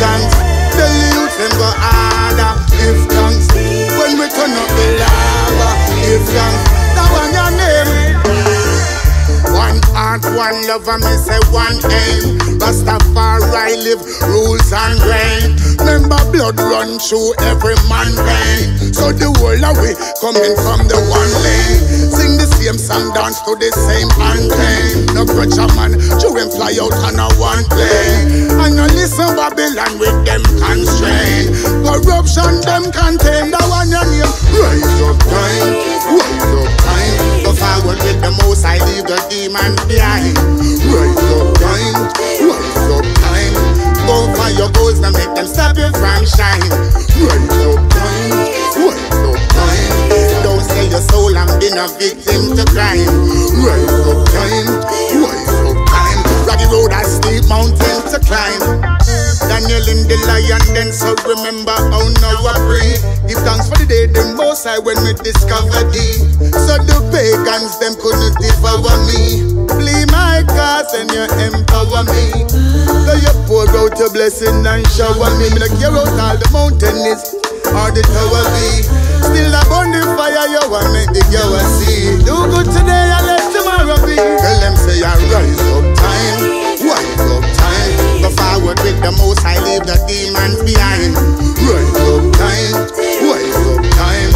thanks. One love, and me say one aim. Rastafari live rules and reign. Remember blood run through every man vein. So the whole of we coming from the one lane. Sing the same song, dance to the same anthem. No a man, children fly out on a one plane. And no listen Babylon with them constraint. Corruption them contain. That one your name. Rise up time, rise up time. Go forward with the most, I leave the demons behind. Them stop you from shine. Rise up time, rise up time. Don't sell your soul and be a victim to crime. Rise up time, rise up time. Rocky road, I steep mountain to climb. Daniel in the lion, then so remember how now I pray. Give thanks for the day, the most I when we discover thee. So the pagans, them couldn't devour me. Blessing and shower me. Me like you out all the mountain is or the tower be. Still a burn the fire, you want make the girl see. Do good today and let tomorrow be. Tell them say I rise up time, rise up time. Go forward with the most, I leave the demons behind. Rise up time, rise up time.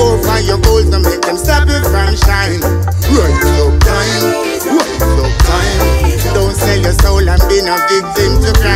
Go for your goals to make them stop you from shine. Rise up time, rise up time. Don't sell your soul and be a victim to crime.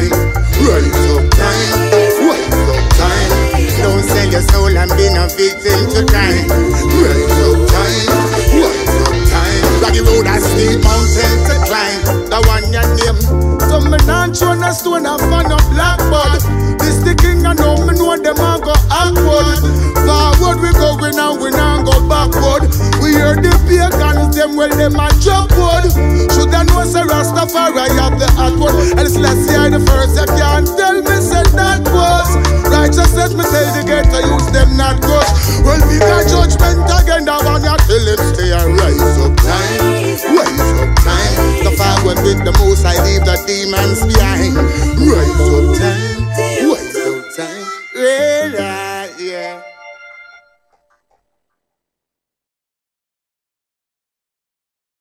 no stone up on no blackboard. This the king I know me know them a go upward. Forward we going and we not go backward. We hear the pagans them well them a jump wood. Should I know say Rastafari have the hot one? See I the first you can't tell me demons behind. Rise up time, rise up time. Rise